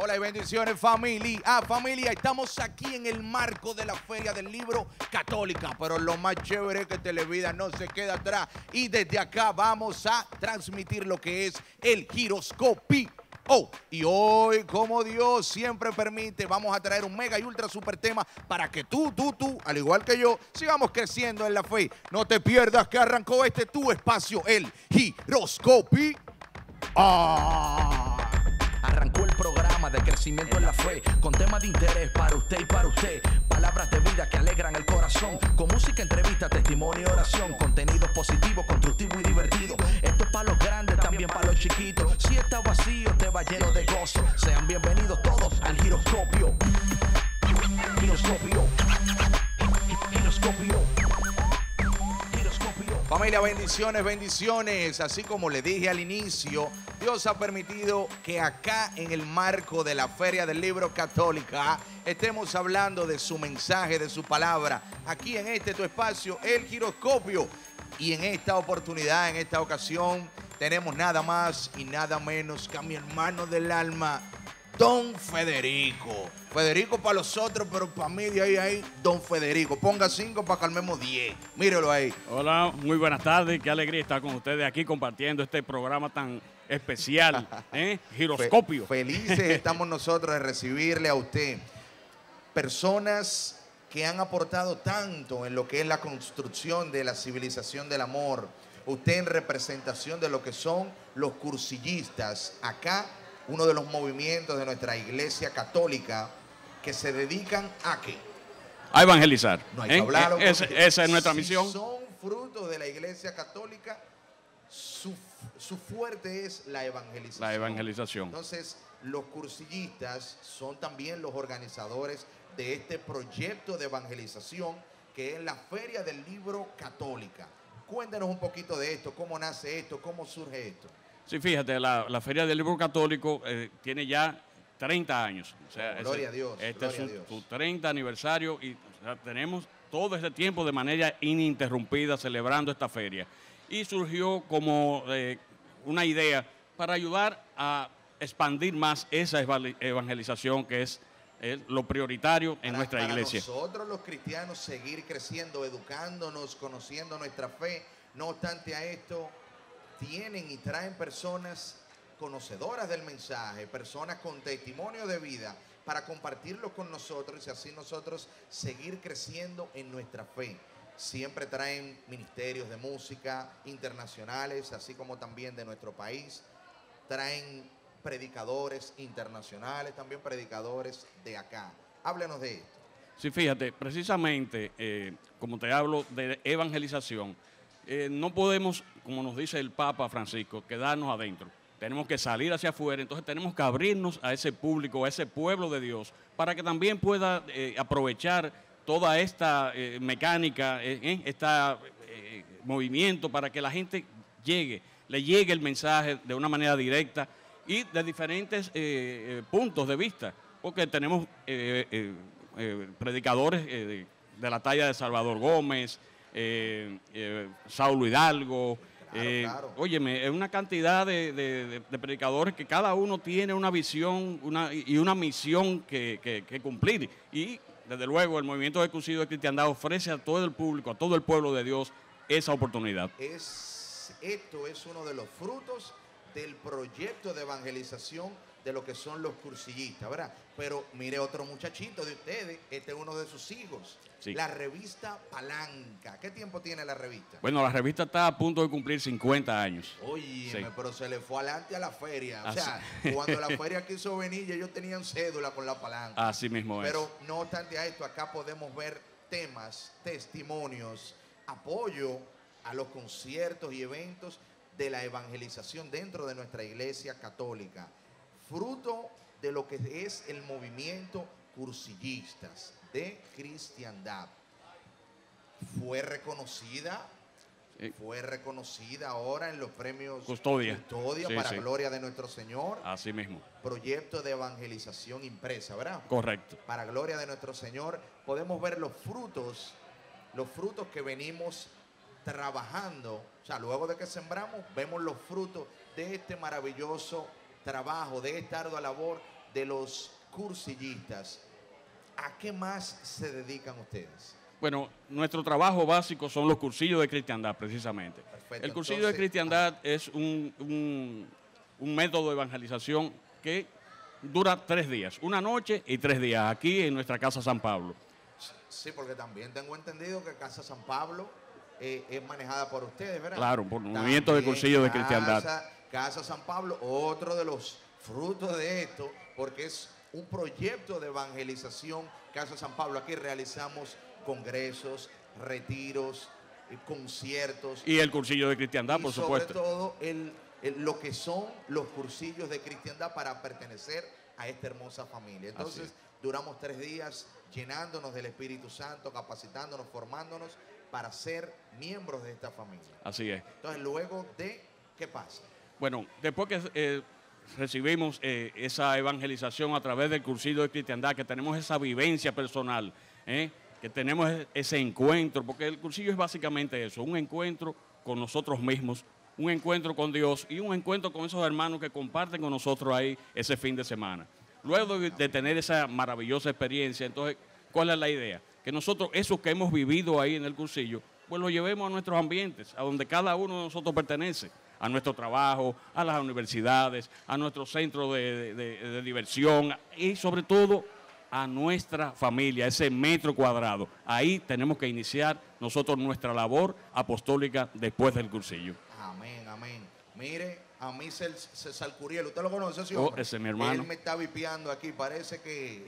Hola y bendiciones familia. Ah, familia, estamos aquí en el marco de la Feria del Libro Católica, pero lo más chévere es que Televida no se queda atrás y desde acá vamos a transmitir lo que es el giroscopio. Oh, y hoy, como Dios siempre permite, vamos a traer un mega y ultra super tema para que tú, tú, tú, al igual que yo, sigamos creciendo en la fe. No te pierdas que arrancó este tu espacio, el giroscopio. Ah. En la fe, con temas de interés para usted y para usted. Palabras de vida que alegran el corazón, con música, entrevista, testimonio y oración. Contenido positivo, constructivo y divertido. Esto es para los grandes, también para los chiquitos. Si está vacío, te va lleno de gozo. Sean bienvenidos todos al giroscopio. Giroscopio. Giroscopio. Familia, bendiciones, bendiciones. Así como le dije al inicio, Dios ha permitido que acá en el marco de la Feria del Libro Católica estemos hablando de su mensaje, de su palabra, aquí en este tu espacio, el giroscopio. Y en esta oportunidad, en esta ocasión, tenemos nada más y nada menos que a mi hermano del alma, Don Federico. Federico para los otros, pero para mí de ahí ahí, Don Federico. Ponga cinco para calmemos 10. Mírelo ahí. Hola, muy buenas tardes. Qué alegría estar con ustedes aquí compartiendo este programa tan especial, ¿eh? Giroscopio. Fe- felices estamos nosotros de recibirle a usted. Personas que han aportado tanto en lo que es la construcción de la civilización del amor. Usted en representación de lo que son los cursillistas. Acá, uno de los movimientos de nuestra iglesia católica que se dedican a qué? A evangelizar. No hay que hablarlo. Eh, ese- porque esa es nuestra si misión. Son frutos de la iglesia católica. Su, su fuerte es la evangelización. La evangelización. Entonces, los cursillistas son también los organizadores de este proyecto de evangelización que es la Feria del Libro Católica. Cuéntanos un poquito de esto, cómo nace esto, cómo surge esto. Sí, fíjate, la, la Feria del Libro Católico eh, tiene ya 30 años. O sea, gloria ese- a Dios, Este gloria es su, su 30 aniversario y o sea, tenemos todo ese tiempo de manera ininterrumpida celebrando esta feria. Y surgió como eh, una idea para ayudar a expandir más esa evangelización que es lo prioritario en Para- nuestra para iglesia. nosotros los cristianos seguir creciendo, educándonos, conociendo nuestra fe. No obstante a esto, tienen y traen personas conocedoras del mensaje, personas con testimonio de vida para compartirlo con nosotros y así nosotros seguir creciendo en nuestra fe. Siempre traen ministerios de música internacionales, así como también de nuestro país. Traen predicadores internacionales, también predicadores de acá. Háblenos de esto. Sí, fíjate, precisamente, eh, como te hablo de evangelización, eh, no podemos, como nos dice el Papa Francisco, quedarnos adentro. Tenemos que salir hacia afuera, entonces tenemos que abrirnos a ese público, a ese pueblo de Dios, para que también pueda eh, aprovechar toda esta eh, mecánica, eh, este movimiento, para que la gente llegue, le llegue el mensaje de una manera directa y de diferentes puntos de vista, porque tenemos predicadores de, la talla de Salvador Gómez, eh, Saulo Hidalgo. Claro, eh, claro. Óyeme, es una cantidad de, de- de- de predicadores que cada uno tiene una visión una, y una misión que, que- que cumplir. Y desde luego el movimiento de Crucido de Cristiandad ofrece a todo el público, a todo el pueblo de Dios esa oportunidad. Es, esto es uno de los frutos del proyecto de evangelización de lo que son los cursillistas, ¿verdad? Pero mire otro muchachito de ustedes, este es uno de sus hijos. Sí. La revista Palanca. ¿Qué tiempo tiene la revista? Bueno, la revista está a punto de cumplir 50 años. Oye, Sí. pero se le fue adelante a la feria. O Así- sea, cuando la feria quiso venir, ellos tenían cédula con la palanca. Así mismo es. Pero no obstante a esto, acá podemos ver temas, testimonios, apoyo a los conciertos y eventos de la evangelización dentro de nuestra iglesia católica. Fruto de lo que es el movimiento cursillistas de cristiandad. Fue reconocida, Sí. fue reconocida ahora en los premios Custodia. Custodia Sí, para sí. gloria de nuestro Señor. Así mismo. Proyecto de evangelización impresa, ¿verdad? Correcto. para gloria de nuestro Señor, podemos ver los frutos, los frutos que venimos trabajando. O sea, luego de que sembramos, vemos los frutos de este maravilloso trabajo, de esta ardua labor de los cursillistas, ¿a qué más se dedican ustedes? Bueno, nuestro trabajo básico son los cursillos de cristiandad, precisamente. Perfecto, el cursillo entonces, de cristiandad es un, un- un método de evangelización que dura tres días, una noche y tres días, aquí en nuestra casa San Pablo. Sí, porque también tengo entendido que Casa San Pablo eh, es manejada por ustedes, ¿verdad? Claro, por movimiento de cursillo de cristiandad. Casa, Casa San Pablo, otro de los frutos de esto, porque es un proyecto de evangelización. Casa San Pablo, aquí realizamos congresos, retiros, eh, conciertos. Y el cursillo de cristiandad, y por sobre supuesto. todo el- el- lo que son los cursillos de cristiandad para pertenecer a esta hermosa familia. Entonces, es. duramos tres días llenándonos del Espíritu Santo, capacitándonos, formándonos para ser miembros de esta familia. Así es. Entonces, luego de, ¿qué pasa? Bueno, después que eh, recibimos eh, esa evangelización a través del cursillo de cristiandad, que tenemos esa vivencia personal, ¿eh? que tenemos e- ese encuentro, porque el cursillo es básicamente eso, un encuentro con nosotros mismos, un encuentro con Dios y un encuentro con esos hermanos que comparten con nosotros ahí ese fin de semana. Luego de, de tener esa maravillosa experiencia, entonces, ¿cuál es la idea? Que nosotros, eso que hemos vivido ahí en el cursillo, pues lo llevemos a nuestros ambientes, a donde cada uno de nosotros pertenece, a nuestro trabajo, a las universidades, a nuestro centro de, de- de- de diversión y sobre todo a nuestra familia, ese metro cuadrado. Ahí tenemos que iniciar nosotros nuestra labor apostólica después del cursillo. Amén, amén. Mire, a mí César Curiel, ¿usted lo conoce, ese Oh, ese es mi hermano. Él me está vipiando aquí, parece que,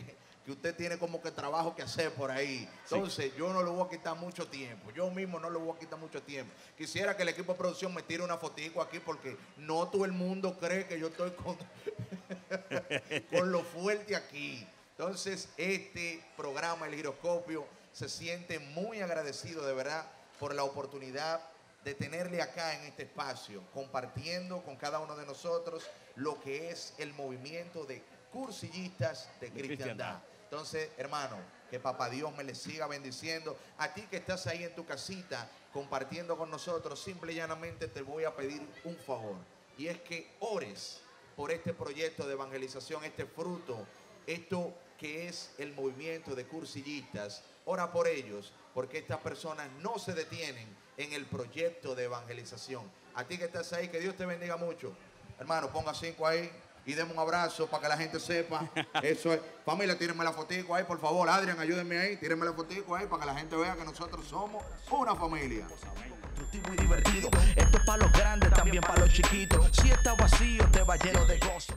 que usted tiene como que trabajo que hacer por ahí. Entonces, yo no le voy a quitar mucho tiempo. Yo mismo no le voy a quitar mucho tiempo. Quisiera que el equipo de producción me tire una fotico aquí porque no todo el mundo cree que yo estoy con, con lo fuerte aquí. Entonces, este programa, El Giroscopio, se siente muy agradecido de verdad por la oportunidad de tenerle acá en este espacio, compartiendo con cada uno de nosotros lo que es el movimiento de cursillistas de De cristiandad. cristiandad. Entonces, hermano, que papá Dios me le siga bendiciendo. A ti que estás ahí en tu casita compartiendo con nosotros, simple y llanamente te voy a pedir un favor. Y es que ores por este proyecto de evangelización, este fruto, esto que es el movimiento de cursillistas. Ora por ellos, porque estas personas no se detienen en el proyecto de evangelización. A ti que estás ahí, que Dios te bendiga mucho. Hermano, ponga cinco ahí y deme un abrazo para que la gente sepa. Eso es. Familia, tírenme la fotico ahí, por favor. Adrián, ayúdenme ahí. Tírenme la fotico ahí para que la gente vea que nosotros somos una familia. constructivo y divertido. Esto es para los grandes, también para los chiquitos. Si está vacío, te va lleno de gozo.